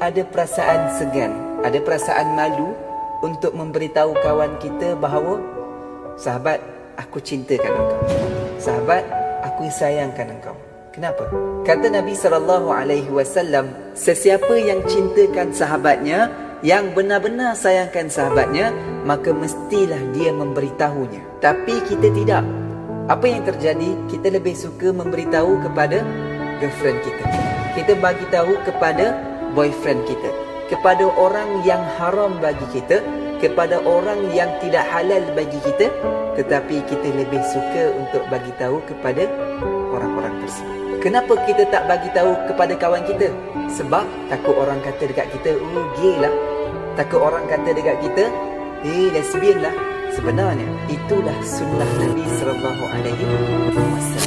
ada perasaan segan, ada perasaan malu untuk memberitahu kawan kita bahawa sahabat, aku cintakan engkau. Sahabat, aku sayangkan engkau. Kenapa? Kata Nabi sallallahu alaihi wasallam, sesiapa yang cintakan sahabatnya, yang benar-benar sayangkan sahabatnya, maka mestilah dia memberitahunya. Tapi kita tidak. Apa yang terjadi? Kita lebih suka memberitahu kepada girlfriend kita. Kita bagi tahu kepada boyfriend kita, kepada orang yang haram bagi kita, kepada orang yang tidak halal bagi kita, tetapi kita lebih suka untuk bagi tahu kepada orang-orang tersebut. Kenapa kita tak bagi tahu kepada kawan kita? Sebab takut orang kata dekat kita, "Oh, gay lah." Takut orang kata dekat kita, "Eh, lesbian lah." Sebenarnya itulah sunnah Nabi sallallahu alaihi wasallam.